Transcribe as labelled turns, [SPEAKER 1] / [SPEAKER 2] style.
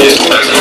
[SPEAKER 1] is